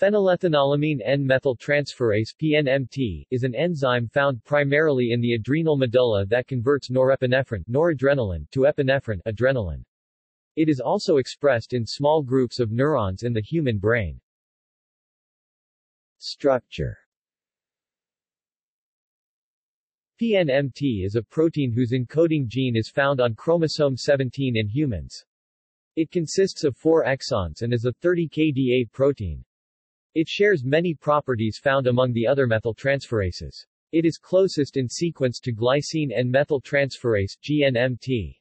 Phenylethanolamine N-methyltransferase PNMT, is an enzyme found primarily in the adrenal medulla that converts norepinephrine noradrenaline to epinephrine adrenaline. It is also expressed in small groups of neurons in the human brain. Structure PNMT is a protein whose encoding gene is found on chromosome 17 in humans. It consists of four exons and is a 30 kDa protein. It shares many properties found among the other methyltransferases. It is closest in sequence to glycine N-methyltransferase GNMT.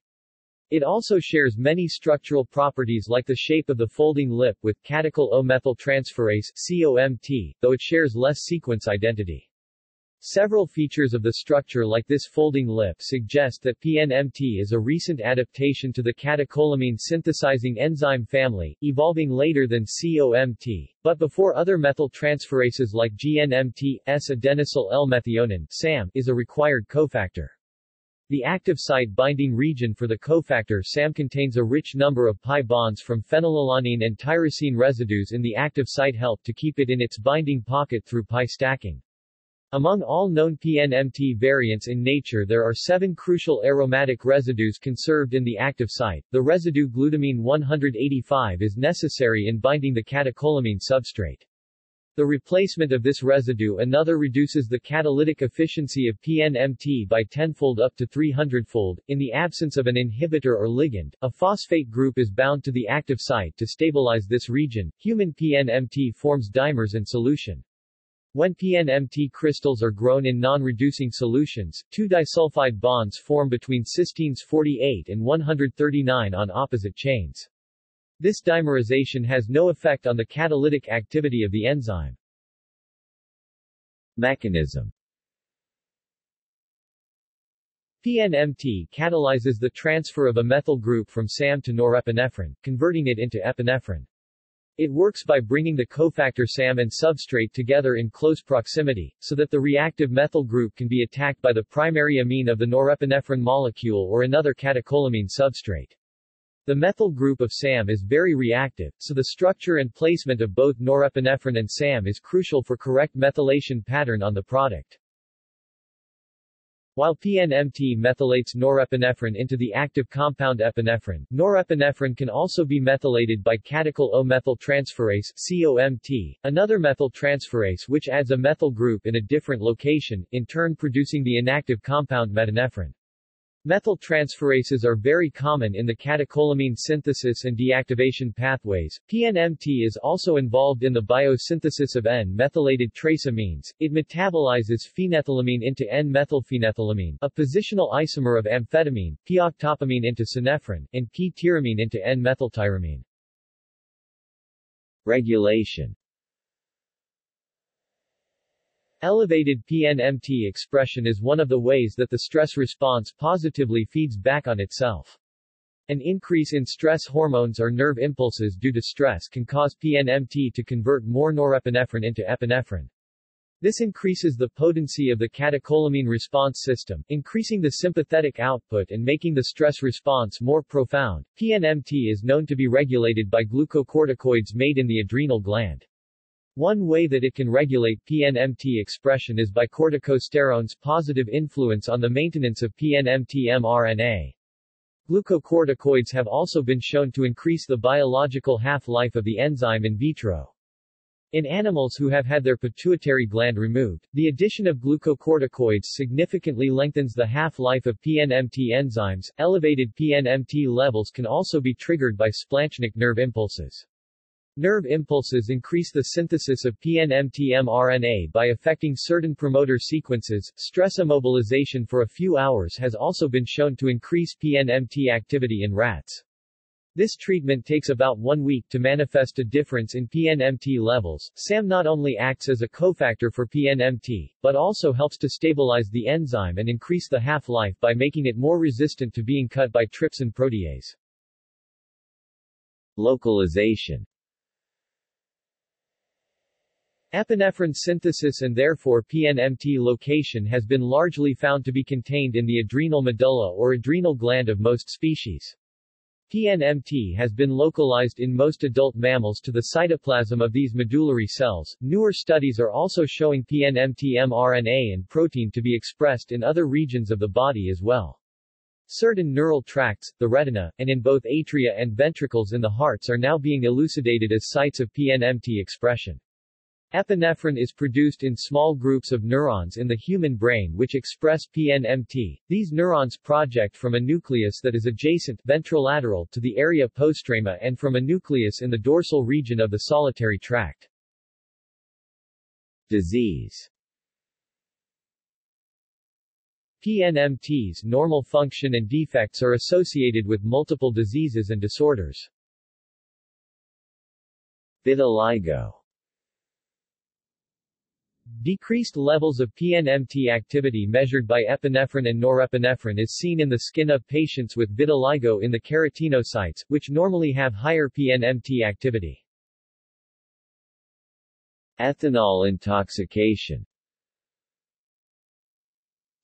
It also shares many structural properties like the shape of the folding lip with catechol O-methyltransferase COMT, though it shares less sequence identity. Several features of the structure like this folding lip suggest that PNMT is a recent adaptation to the catecholamine synthesizing enzyme family, evolving later than COMT, but before other methyltransferases like GNMT, S-adenosyl L-methionine SAM, is a required cofactor. The active site binding region for the cofactor SAM contains a rich number of pi bonds from phenylalanine and tyrosine residues in the active site help to keep it in its binding pocket through pi stacking. Among all known PNMT variants in nature there are seven crucial aromatic residues conserved in the active site. The residue glutamine 185 is necessary in binding the catecholamine substrate. The replacement of this residue another reduces the catalytic efficiency of PNMT by tenfold up to 300-fold. In the absence of an inhibitor or ligand, a phosphate group is bound to the active site to stabilize this region. Human PNMT forms dimers in solution. When PNMT crystals are grown in non-reducing solutions, two disulfide bonds form between cysteines 48 and 139 on opposite chains. This dimerization has no effect on the catalytic activity of the enzyme. Mechanism PNMT catalyzes the transfer of a methyl group from SAM to norepinephrine, converting it into epinephrine. It works by bringing the cofactor SAM and substrate together in close proximity, so that the reactive methyl group can be attacked by the primary amine of the norepinephrine molecule or another catecholamine substrate. The methyl group of SAM is very reactive, so the structure and placement of both norepinephrine and SAM is crucial for correct methylation pattern on the product. While PNMT methylates norepinephrine into the active compound epinephrine, norepinephrine can also be methylated by catechol O-methyltransferase COMT, another methyltransferase which adds a methyl group in a different location, in turn producing the inactive compound metanephrine. Methyltransferases are very common in the catecholamine synthesis and deactivation pathways. PNMT is also involved in the biosynthesis of N-methylated trace amines. It metabolizes phenethylamine into N-methylphenethylamine, a positional isomer of amphetamine, p-octopamine into synephrine, and p-tyramine into N-methyltyramine. Regulation Elevated PNMT expression is one of the ways that the stress response positively feeds back on itself. An increase in stress hormones or nerve impulses due to stress can cause PNMT to convert more norepinephrine into epinephrine. This increases the potency of the catecholamine response system, increasing the sympathetic output and making the stress response more profound. PNMT is known to be regulated by glucocorticoids made in the adrenal gland. One way that it can regulate PNMT expression is by corticosterone's positive influence on the maintenance of PNMT mRNA. Glucocorticoids have also been shown to increase the biological half-life of the enzyme in vitro. In animals who have had their pituitary gland removed, the addition of glucocorticoids significantly lengthens the half-life of PNMT enzymes. Elevated PNMT levels can also be triggered by splanchnic nerve impulses. Nerve impulses increase the synthesis of PNMT mRNA by affecting certain promoter sequences. Stress immobilization for a few hours has also been shown to increase PNMT activity in rats. This treatment takes about one week to manifest a difference in PNMT levels. SAM not only acts as a cofactor for PNMT, but also helps to stabilize the enzyme and increase the half-life by making it more resistant to being cut by trypsin protease. Localization Epinephrine synthesis and therefore PNMT location has been largely found to be contained in the adrenal medulla or adrenal gland of most species. PNMT has been localized in most adult mammals to the cytoplasm of these medullary cells. Newer studies are also showing PNMT mRNA and protein to be expressed in other regions of the body as well. Certain neural tracts, the retina, and in both atria and ventricles in the hearts are now being elucidated as sites of PNMT expression. Epinephrine is produced in small groups of neurons in the human brain which express PNMT. These neurons project from a nucleus that is adjacent ventrolateral to the area postrema and from a nucleus in the dorsal region of the solitary tract. Disease PNMT's normal function and defects are associated with multiple diseases and disorders. Vitiligo Decreased levels of PNMT activity measured by epinephrine and norepinephrine is seen in the skin of patients with vitiligo in the keratinocytes, which normally have higher PNMT activity. Ethanol intoxication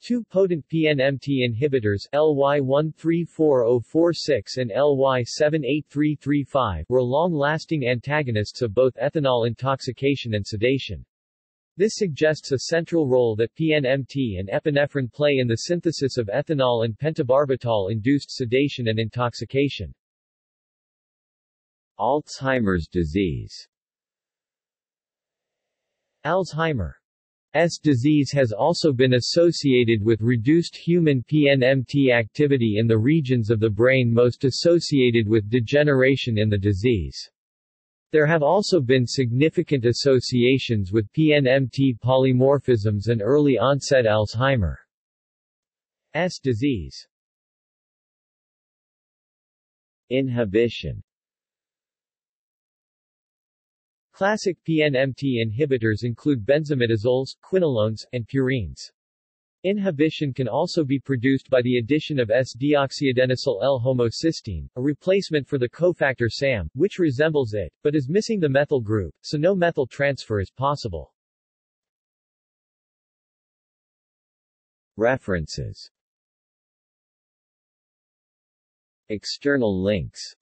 Two potent PNMT inhibitors, LY134046 and LY78335, were long-lasting antagonists of both ethanol intoxication and sedation. This suggests a central role that PNMT and epinephrine play in the synthesis of ethanol and pentobarbital-induced sedation and intoxication. Alzheimer's disease Alzheimer's disease has also been associated with reduced human PNMT activity in the regions of the brain most associated with degeneration in the disease. There have also been significant associations with PNMT polymorphisms and early-onset Alzheimer's disease. Inhibition Classic PNMT inhibitors include benzimidazoles, quinolones, and purines. Inhibition can also be produced by the addition of S-deoxyadenylyl L-homocysteine, a replacement for the cofactor SAM, which resembles it, but is missing the methyl group, so no methyl transfer is possible. References External links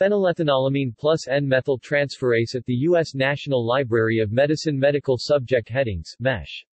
Phenylethanolamine plus N-methyl transferase at the U.S. National Library of Medicine Medical Subject Headings MESH